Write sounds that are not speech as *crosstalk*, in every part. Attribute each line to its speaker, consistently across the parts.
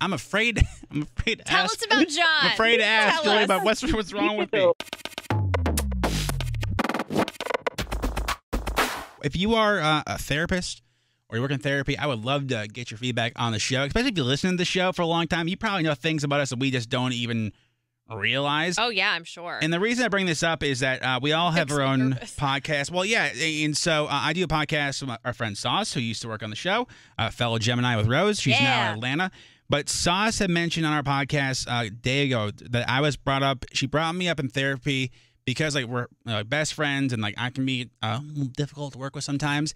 Speaker 1: I'm afraid. *laughs* I'm afraid to
Speaker 2: Tell
Speaker 1: ask.
Speaker 2: us about *laughs* John.
Speaker 1: I'm afraid to ask
Speaker 2: Tell us.
Speaker 1: about what's what's wrong with me. If you are uh, a therapist or you work in therapy, I would love to get your feedback on the show. Especially if you listen to the show for a long time, you probably know things about us that we just don't even realize.
Speaker 2: Oh yeah, I'm sure.
Speaker 1: And the reason I bring this up is that uh, we all have our own
Speaker 2: purpose. *laughs*
Speaker 1: podcast. Well, yeah, and so uh, I do a podcast with my- our friend Sauce, who used to work on the show, a fellow Gemini with Rose. She's now in Atlanta. But Sauce had mentioned on our podcast uh, a day ago that I was brought up. She brought me up in therapy because like we're uh, best friends and like I can be uh, difficult to work with sometimes.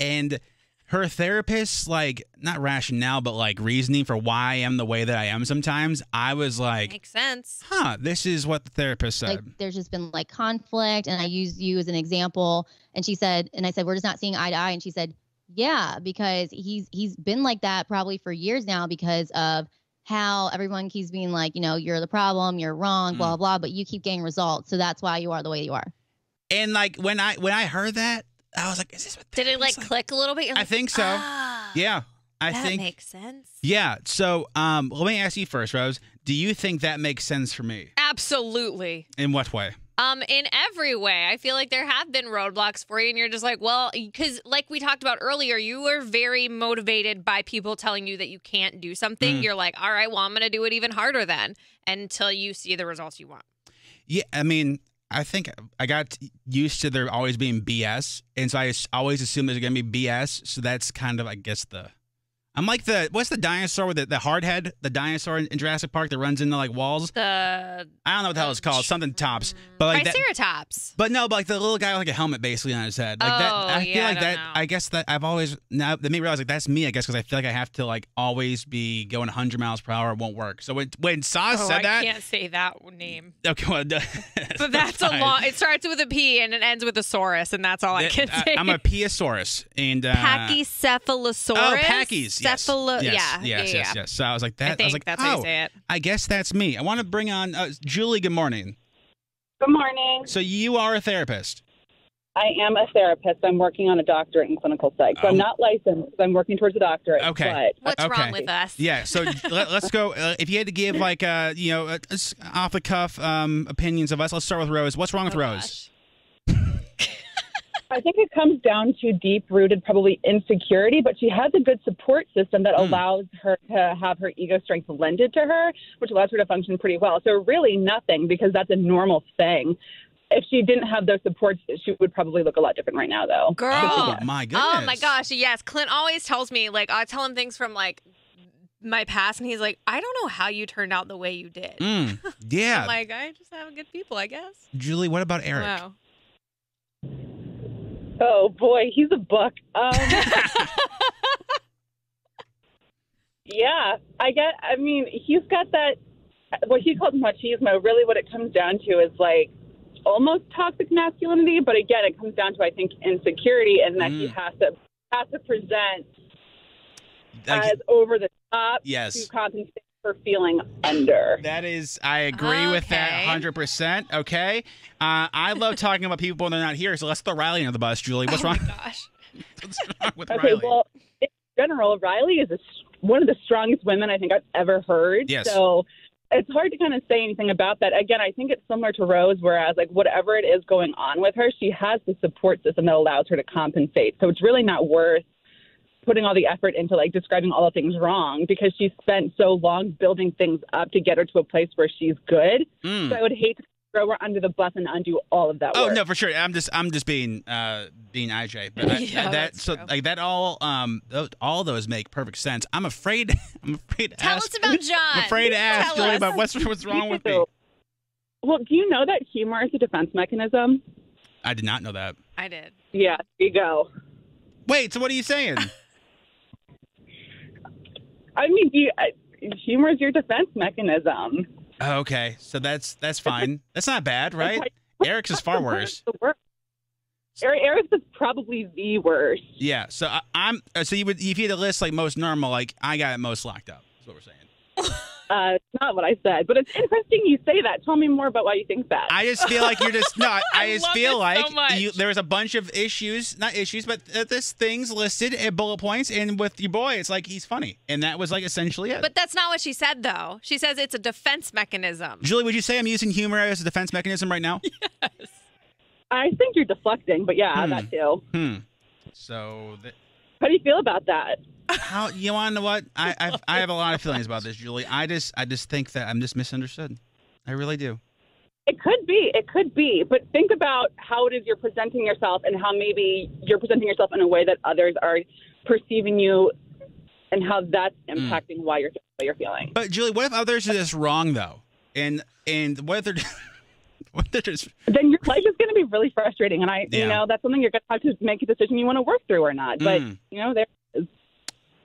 Speaker 1: And her therapist, like not rationale, but like reasoning for why I am the way that I am sometimes. I was like,
Speaker 2: Makes sense.
Speaker 1: huh, this is what the therapist said.
Speaker 3: like there's just been like conflict and i used you as an example and she said and i said we're just not seeing eye to eye and she said yeah because he's he's been like that probably for years now because of how everyone keeps being like you know you're the problem you're wrong
Speaker 1: Mm.
Speaker 3: blah blah but you keep getting results so that's why you are the way you are
Speaker 1: And like when I when I heard that, I was like, "Is this what?"
Speaker 2: Did it like
Speaker 1: therapy's
Speaker 2: click a little bit? You're
Speaker 1: I think so.
Speaker 2: "Ah,
Speaker 1: Yeah, I think
Speaker 2: that
Speaker 1: think.
Speaker 2: makes sense.
Speaker 1: yeah. So, um, let me ask you first, Rose. Do you think that makes sense for me?
Speaker 2: Absolutely.
Speaker 1: In what way?
Speaker 2: Um, in every way, I feel like there have been roadblocks for you, and you're just like, well, because like we talked about earlier, you were very motivated by people telling you that you can't do something.
Speaker 1: Mm.
Speaker 2: You're like, all right, well, I'm gonna do it even harder then, until you see the results you want.
Speaker 1: Yeah, I mean, I think I got used to there always being BS, and so I always assume there's gonna be BS. So that's kind of, I guess, the. I'm like the what's the dinosaur with the, the hard head, the dinosaur in, in Jurassic Park that runs into like walls.
Speaker 2: The
Speaker 1: I don't know what the hell it's called, something tops, but like that.
Speaker 2: Triceratops.
Speaker 1: But no, but like the little guy with like a helmet basically on his head. Like that
Speaker 2: Oh,
Speaker 1: I feel
Speaker 2: yeah, I
Speaker 1: like
Speaker 2: don't
Speaker 1: that
Speaker 2: know.
Speaker 1: I guess that I've always now that made me realize like that's me, I guess, because I feel like I have to like always be going 100 miles per hour, it won't work. So when when Sauce
Speaker 2: Oh,
Speaker 1: said
Speaker 2: I
Speaker 1: that, I
Speaker 2: can't say that name.
Speaker 1: okay, well, *laughs*
Speaker 2: But that's a
Speaker 1: fine.
Speaker 2: long. It starts with a P and it ends with a saurus, and that's all I
Speaker 1: That-
Speaker 2: can say.
Speaker 1: I'm a Piosaurus and uh,
Speaker 2: Pachycephalosaurus.
Speaker 1: Oh, Pachy's. Yes.
Speaker 2: Cephalo-
Speaker 1: yes.
Speaker 2: yeah,
Speaker 1: Yes.
Speaker 2: yeah,
Speaker 1: Yes.
Speaker 2: yeah.
Speaker 1: Yes. So I was like that.
Speaker 2: I think
Speaker 1: was like,
Speaker 2: that's
Speaker 1: oh,
Speaker 2: how you say it.
Speaker 1: I guess that's me. I want to bring on uh, Julie. Good morning.
Speaker 4: Good morning.
Speaker 1: So you are a therapist.
Speaker 4: I am a therapist. I'm working on a doctorate in clinical psych. So
Speaker 1: Oh.
Speaker 4: I'm not licensed. I'm working towards a doctorate.
Speaker 1: Okay.
Speaker 4: But
Speaker 2: What's
Speaker 1: Okay.
Speaker 2: wrong with us?
Speaker 1: Yeah. So *laughs* let, us go. Uh, if you had to give like uh, you know uh, off the cuff um, opinions of us, let's start with Rose. What's wrong with
Speaker 2: Oh,
Speaker 1: Rose?
Speaker 2: gosh.
Speaker 4: I think it comes down to deep rooted, probably insecurity, but she has a good support system that
Speaker 1: Mm.
Speaker 4: allows her to have her ego strength lended to her, which allows her to function pretty well. So, really, nothing because that's a normal thing. If she didn't have those supports, she would probably look a lot different right now, though.
Speaker 2: Girl.
Speaker 1: Oh my goodness.
Speaker 2: Oh my gosh, yes. Clint always tells me, like, I tell him things from like my past, and he's like, I don't know how you turned out the way you did.
Speaker 1: Mm, *laughs* yeah.
Speaker 2: I'm like, I just have good people, I guess.
Speaker 1: Julie, what about Erick?
Speaker 2: Wow.
Speaker 4: Oh, boy, he's a buck. Um, *laughs* yeah, I get, I mean, he's got that, what he calls machismo. Really, what it comes down to is like, almost toxic masculinity, but again, it comes down to I think insecurity and that he
Speaker 1: Mm.
Speaker 4: has to has to present
Speaker 1: Like,
Speaker 4: as over the top
Speaker 1: yes.
Speaker 4: to compensate for feeling under.
Speaker 1: That is, I agree with that 100%. Okay. Uh, I love talking about people when they're not here, so let's throw Riley under the bus, Julie. What's
Speaker 2: oh
Speaker 1: wrong,
Speaker 2: my gosh. *laughs*
Speaker 1: what's wrong with
Speaker 4: Okay,
Speaker 1: Riley?
Speaker 4: well, in general, Riley is a s one of the strongest women I think I've ever heard.
Speaker 1: Yes.
Speaker 4: So it's hard to kind of say anything about that. Again, I think it's similar to Rose, whereas like whatever it is going on with her, she has the support system that allows her to compensate. So it's really not worth putting all the effort into like describing all the things wrong because she spent so long building things up to get her to a place where she's good.
Speaker 1: Mm.
Speaker 4: So I would hate to throw her under the bus and undo all of that
Speaker 1: Oh
Speaker 4: work.
Speaker 1: no, for sure. I'm just I'm just being uh being IJ. But *laughs* I-
Speaker 2: Yeah,
Speaker 1: that
Speaker 2: that's
Speaker 1: so
Speaker 2: true.
Speaker 1: like that all um those, all those make perfect sense. I'm afraid *laughs* I'm afraid to
Speaker 2: Tell
Speaker 1: ask,
Speaker 2: us about *laughs* John.
Speaker 1: I'm afraid to ask
Speaker 2: Tell
Speaker 1: Julie
Speaker 2: us.
Speaker 1: about what's what's wrong with me.
Speaker 4: Well, do you know that humor is a defense mechanism?
Speaker 1: I did not know that.
Speaker 2: I did.
Speaker 4: Yeah, you go.
Speaker 1: Wait, so what are you saying?
Speaker 4: I mean, you, I, humor is your defense mechanism.
Speaker 1: Oh, okay, so that's that's fine. That's not bad, right? Erick's is far worse.
Speaker 4: The worst. Erick, Erick's is probably the worst.
Speaker 1: Yeah. So I, I'm. uh, So you would if you had to list like most normal, like I got it most locked up. Is what we're saying. *laughs*
Speaker 4: Uh, it's not what I said, but it's interesting you say that. Tell me more about why you think that.
Speaker 1: I just feel like you're just no. I, *laughs* I
Speaker 2: I
Speaker 1: just feel
Speaker 2: it so
Speaker 1: like
Speaker 2: much.
Speaker 1: you, there was a bunch of issues, not issues, but uh, this things listed at bullet points. And with your boy, it's like he's funny, and that was like essentially it.
Speaker 2: But that's not what she said, though. She says it's a defense mechanism.
Speaker 1: Julie, would you say I'm using humor as a defense mechanism right now? *laughs* Yes.
Speaker 4: I think you're deflecting, but yeah,
Speaker 1: Hmm.
Speaker 4: that too.
Speaker 1: hmm. So, th-
Speaker 4: How do you feel about that?
Speaker 1: How you want to know what? I I've, I have a lot of feelings about this, Julie. I just I just think that I'm just misunderstood. I really do.
Speaker 4: It could be, it could be, but think about how it is you're presenting yourself and how maybe you're presenting yourself in a way that others are perceiving you and how that's
Speaker 1: Hmm.
Speaker 4: impacting why you're what you're feeling.
Speaker 1: But Julie, what if others are just wrong though? And and what if they're *laughs* what if they're just
Speaker 4: Then your life is going to be really frustrating, and I,
Speaker 1: Yeah.
Speaker 4: you know, that's something you're going to have to make a decision you want to work through or not. But
Speaker 1: Mm.
Speaker 4: you know, there.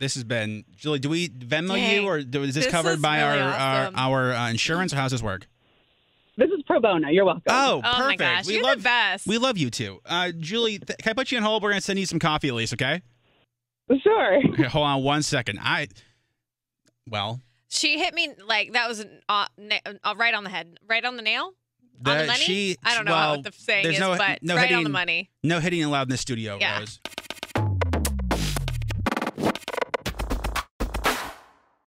Speaker 1: This has been Julie. Do we Venmo
Speaker 2: Dang.
Speaker 1: you, or do, is this,
Speaker 2: This
Speaker 1: covered
Speaker 2: is
Speaker 1: by
Speaker 2: really
Speaker 1: our
Speaker 2: awesome.
Speaker 1: our, our uh, insurance, or how does this work?
Speaker 4: This is pro bono. You're welcome.
Speaker 1: Oh,
Speaker 2: Oh
Speaker 1: perfect.
Speaker 2: my gosh,
Speaker 1: we
Speaker 2: you're
Speaker 1: love
Speaker 2: the best.
Speaker 1: we love you too, uh, Julie. Th- can I put you on hold? We're gonna send you some coffee at least, okay?
Speaker 4: Sure. *laughs*
Speaker 1: Okay, hold on one second. I well,
Speaker 2: she hit me like that was uh, na- uh, right on the head, right on the nail, on the
Speaker 1: the-
Speaker 2: money.
Speaker 1: she-
Speaker 2: I don't know
Speaker 1: well,
Speaker 2: what the saying is,
Speaker 1: no-
Speaker 2: but
Speaker 1: no
Speaker 2: right on the money.
Speaker 1: no hitting allowed in the studio,
Speaker 2: Yeah.
Speaker 1: Rose.